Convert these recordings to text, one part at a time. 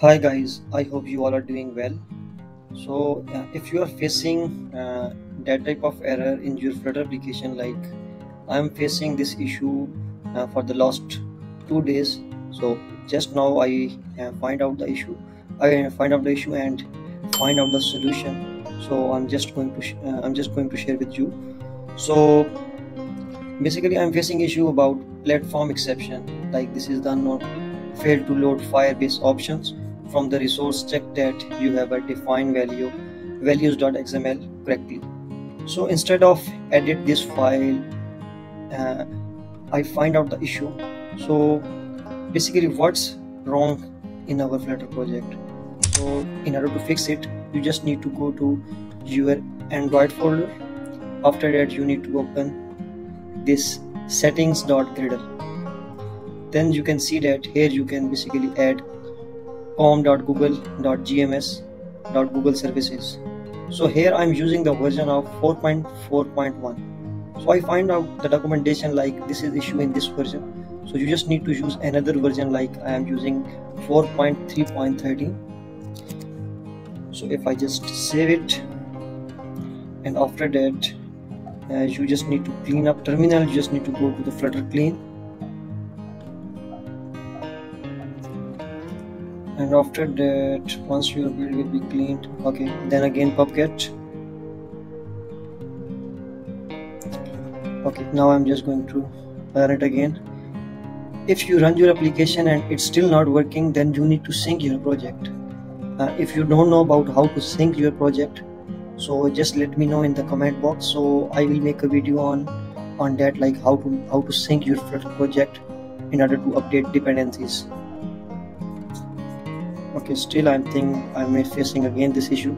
Hi guys, I hope you all are doing well. So uh, if you are facing uh, that type of error in your Flutter application, like I'm facing this issue uh, for the last two days. So just now I uh, find out the issue. I find out the issue and find out the solution. So I'm just going to uh, I'm just going to share with you. So basically I'm facing issue about platform exception. Like this is the unknown failed to load Firebase options from the resource check that you have a defined value values.xml correctly. So instead of edit this file uh, i find out the issue. So basically what's wrong in our flutter project? So in order to fix it you just need to go to your android folder. After that you need to open this settings.gradle then you can see that here you can basically add com.google.gms.google services. So here i'm using the version of 4.4.1 so i find out the documentation like this is issue in this version. So you just need to use another version like i am using 4.3.13 so if i just save it and after that uh, you just need to clean up terminal. You just need to go to the flutter clean and after that once your build will be cleaned okay then again pubget okay now i'm just going to run it again. If you run your application and it's still not working then you need to sync your project. Uh, if you don't know about how to sync your project so just let me know in the comment box. So i will make a video on on that like how to how to sync your project in order to update dependencies okay still i'm think i'm facing again this issue.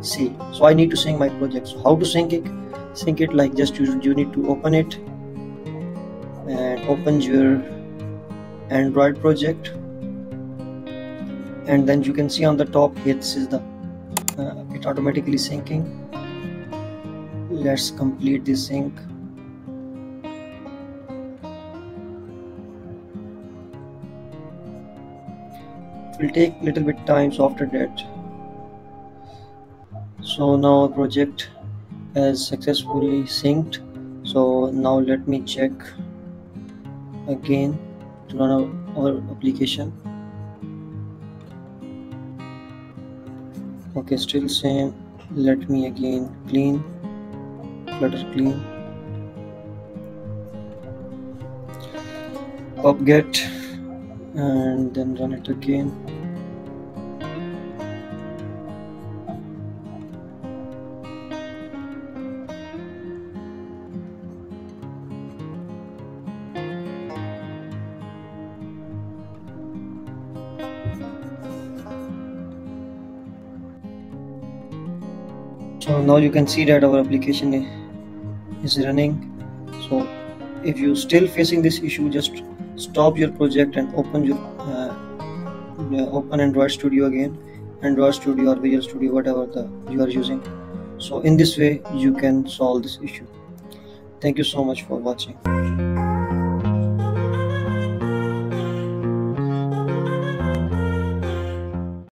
See so i need to sync my project. So how to sync it? Sync it like just you, you need to open it and open your android project. And then you can see on the top here this is the uh, it automatically syncing. Let's complete this sync will take little bit time so after that. So now our project has successfully synced. So now let me check again to run our, our application. Okay still same. Let me again clean. Flutter clean. Pubget and then run it again. So now you can see that our application is running. So if you still facing this issue just stop your project and open your uh, open android studio again. Android studio or visual studio whatever the you are using. So in this way you can solve this issue. Thank you so much for watching